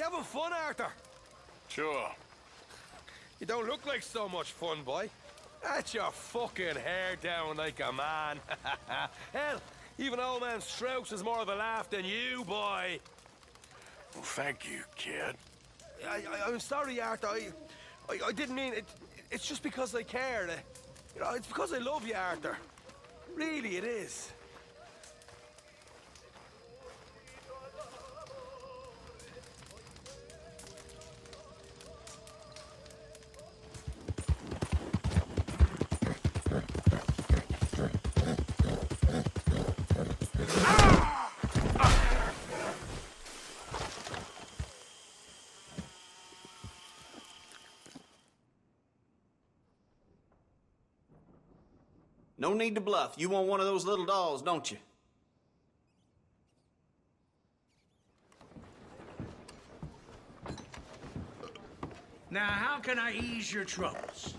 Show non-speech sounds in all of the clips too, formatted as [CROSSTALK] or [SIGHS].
having fun, Arthur? Sure. You don't look like so much fun, boy. That's your fucking hair down like a man. [LAUGHS] Hell, even old man Strauss is more of a laugh than you, boy. Well, thank you, kid. I, I, am sorry, Arthur. I, I, I, didn't mean it. It's just because I care. You know, it's because I love you, Arthur. Really, it is. No need to bluff. You want one of those little dolls, don't you? Now, how can I ease your troubles?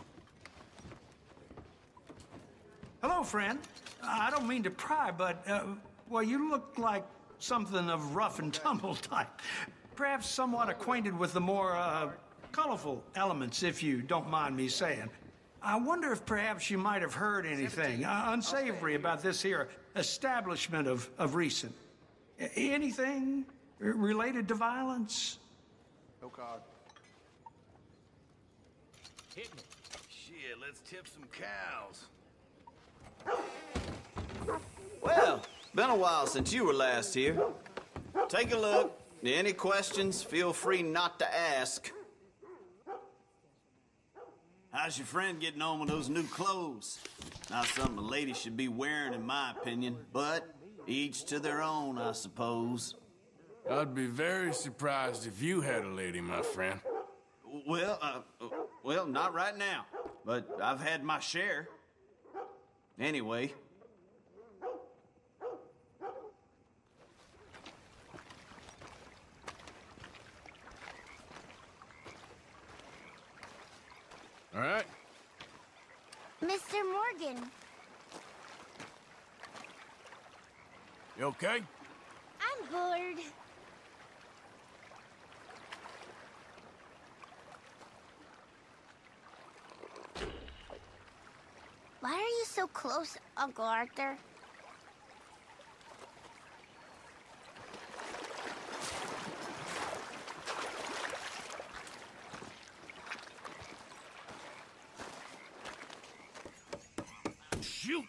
Hello, friend. I don't mean to pry, but, uh, well, you look like something of rough and tumble [LAUGHS] type. Perhaps somewhat acquainted with the more, uh, colorful elements, if you don't mind me saying. I wonder if perhaps you might have heard anything uh, unsavory about this here establishment of, of recent. Anything related to violence? No card. Hit me. Shit, let's tip some cows. Well, been a while since you were last here. Take a look. Any questions, feel free not to ask. How's your friend getting on with those new clothes? Not something a lady should be wearing, in my opinion, but each to their own, I suppose. I'd be very surprised if you had a lady, my friend. Well, uh, well, not right now, but I've had my share. Anyway. All right. Mr. Morgan. You okay? I'm bored. Why are you so close, Uncle Arthur? Shoot!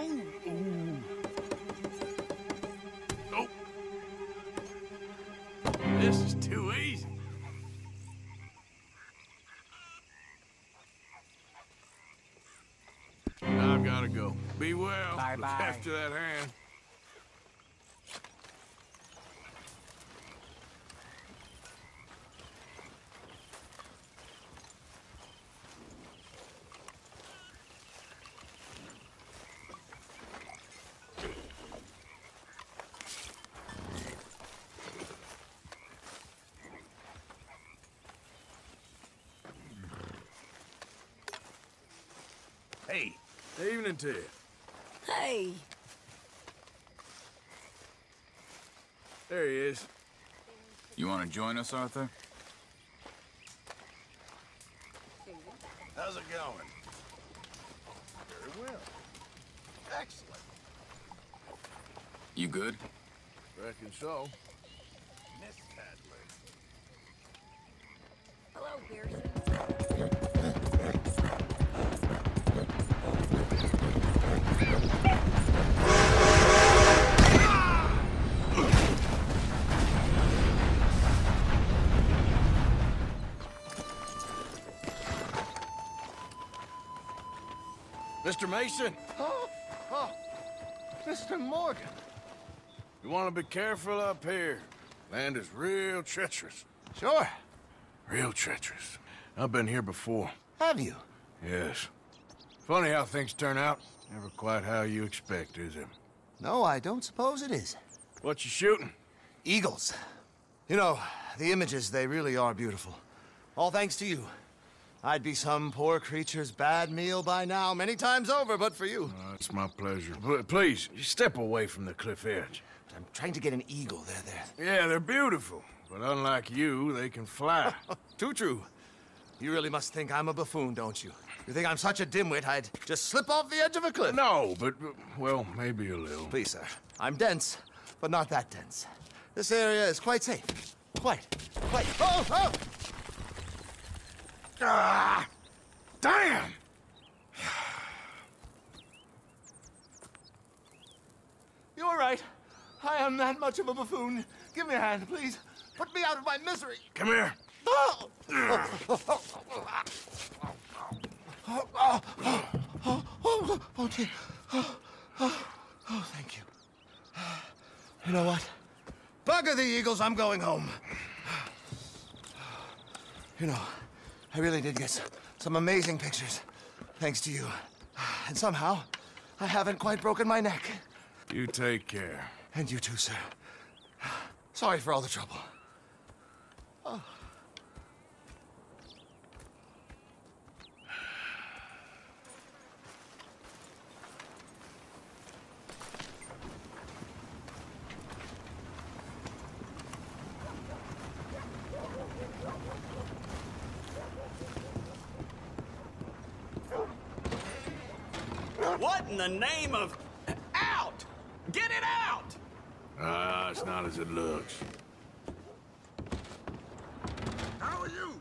Oh! Nope. This is too easy. I've got to go. Be well. Bye bye. after that hand. Hey, evening to you. Hey, There he is. You want to join us, Arthur? How's it going? Very well. Excellent. You good? Reckon so. Miss Hadley. hello, Pearson. Mr. Mason? Oh, oh, Mr. Morgan. You want to be careful up here. Land is real treacherous. Sure. Real treacherous. I've been here before. Have you? Yes. Funny how things turn out. Never quite how you expect, is it? No, I don't suppose it is. What you shooting? Eagles. You know, the images, they really are beautiful. All thanks to you. I'd be some poor creature's bad meal by now, many times over, but for you. Uh, it's my pleasure. P- please, step away from the cliff edge. I'm trying to get an eagle. There, there. Yeah, they're beautiful. But unlike you, they can fly. [LAUGHS] Too true. You really must think I'm a buffoon, don't you? You think I'm such a dimwit I'd just slip off the edge of a cliff? no, but, well, maybe a little. Please, sir. I'm dense, but not that dense. This area is quite safe. Quite. Quite. Oh, oh! Ah! Damn! You're right. I am that much of a buffoon. Give me a hand, please. Put me out of my misery. Come here. Oh! Oh, oh, oh, oh, oh, oh, dear. Oh, oh, oh, thank you. You know what? Bugger the Eagles, I'm going home. You know, I really did get some amazing pictures, thanks to you. And somehow, I haven't quite broken my neck. You take care. And you too, sir. Sorry for all the trouble. What in the name of... Out! Get it out! Ah, it's not as it looks. How are you?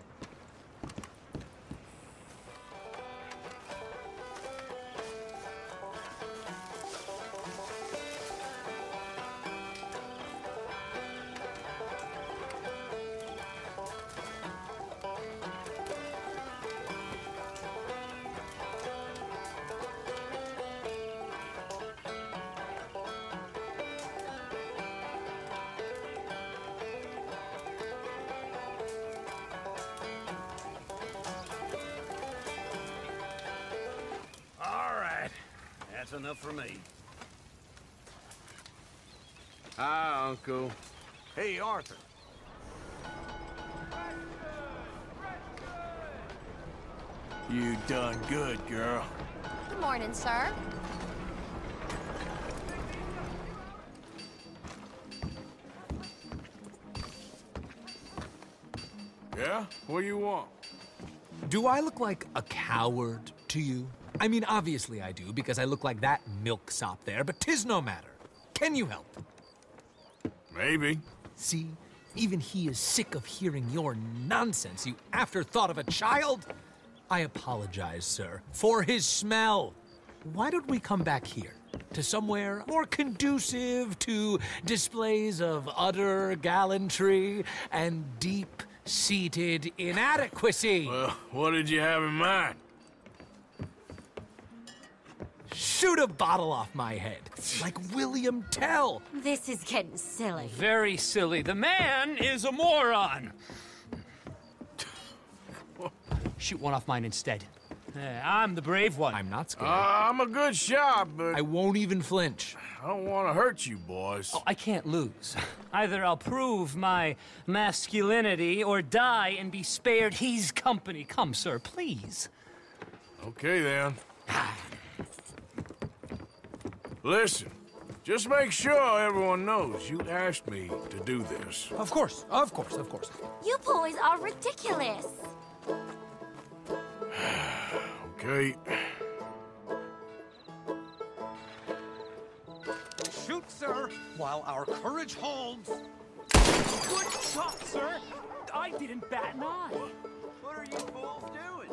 That's enough for me. Hi, Uncle. Hey, Arthur. You done good, girl. Good morning, sir. Yeah? What do you want? Do I look like a coward to you? I mean, obviously I do, because I look like that milksop there, but tis no matter. Can you help? Maybe. See, even he is sick of hearing your nonsense, you afterthought of a child. I apologize, sir, for his smell. Why don't we come back here? To somewhere more conducive to displays of utter gallantry and deep seated inadequacy. Well, what did you have in mind? Shoot a bottle off my head, like William Tell. This is getting silly. Very silly. The man is a moron. Shoot one off mine instead. Uh, I'm the brave one. I'm not scared. Uh, I'm a good shot, but I won't even flinch. I don't want to hurt you, boys. Oh, I can't lose. [LAUGHS] Either I'll prove my masculinity or die and be spared his company. Come, sir, please. Okay, then. Listen, just make sure everyone knows you asked me to do this. Of course, of course, of course. You boys are ridiculous. [SIGHS] Okay? Shoot, sir, while our courage holds. Good shot, sir. I didn't bat an eye. What are you fools doing?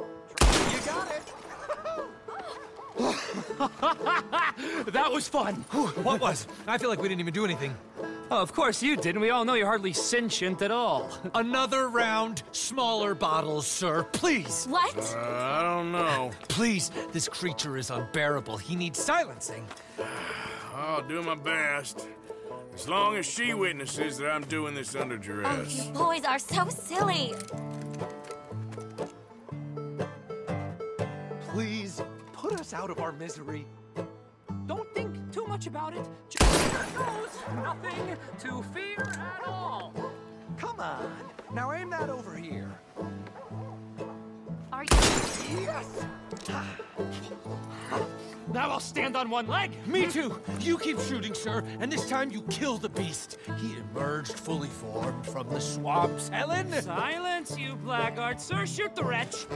You got it. [LAUGHS] [LAUGHS] that was fun. What was? I feel like we didn't even do anything. Oh, of course you didn't. We all know you're hardly sentient at all. Another round, smaller bottles, sir. Please. What? Uh, I don't know. [SIGHS] Please, this creature is unbearable. He needs silencing. [SIGHS] I'll do my best. As long as she witnesses that I'm doing this under duress. Oh, duress. you boys are so silly. Out of our misery. Don't think too much about it. Just there goes. Nothing to fear at all. Come on. Now aim that over here. Are you? Yes! Now I'll stand on one leg. Me too. You keep shooting, sir, and this time you kill the beast. He emerged fully formed from the swamps, Helen. Silence, you blackguard. Sir, shoot the wretch.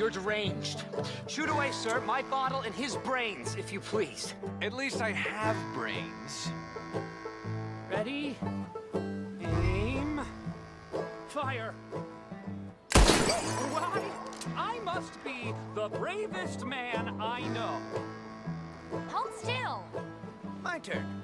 Ready? You're deranged. Shoot away, sir, my bottle and his brains, if you please. At least I have brains. Ready? Aim. Fire. Why? I must be the bravest man I know. Hold still. My turn.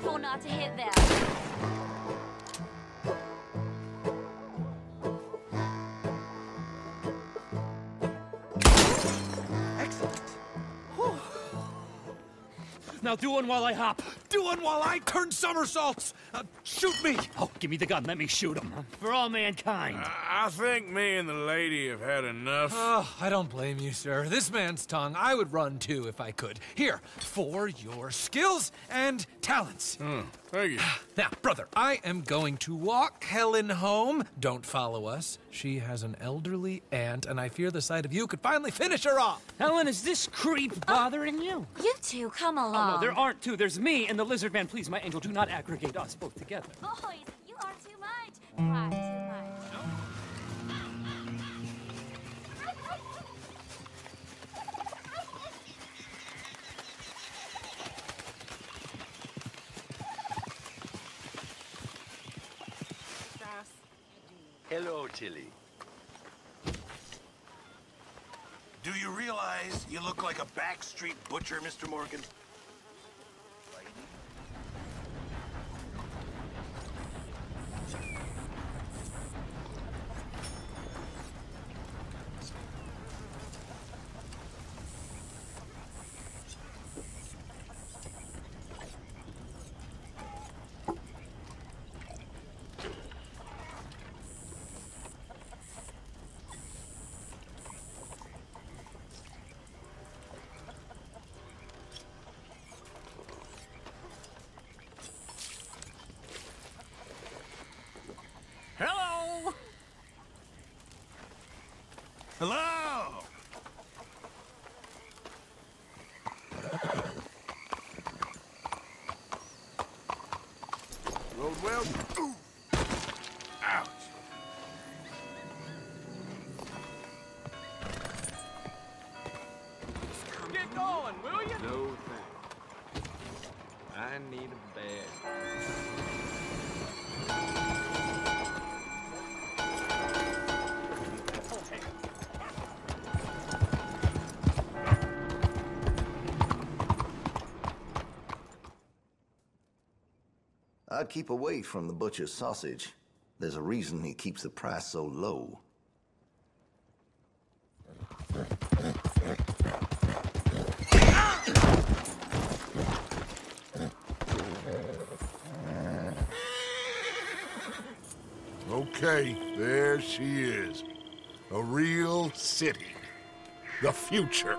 Careful not to hit them. Excellent. Now do one while I hop. Do one while I turn somersaults. Uh, shoot me. Oh, give me the gun. Let me shoot him. For all mankind. I I think me and the lady have had enough. Oh, I don't blame you, sir. This man's tongue, I would run too if I could. Here, for your skills and talents. Hmm, thank [SIGHS] you. Now, brother, I am going to walk Helen home. Don't follow us. She has an elderly aunt, and I fear the sight of you could finally finish her off. Helen, is this creep ah! bothering you? You two, come along. Oh, no, there aren't two. There's me and the lizard man. Please, my angel, do not aggregate us both together. Boys, you are too much. Far too much. Hello, Tilly. Do you realize you look like a backstreet butcher, Mr. Morgan? Get going, will you? No thanks. I need a bed. I'd keep away from the butcher's sausage. There's a reason he keeps the price so low. Okay, there she is. A real city. The future.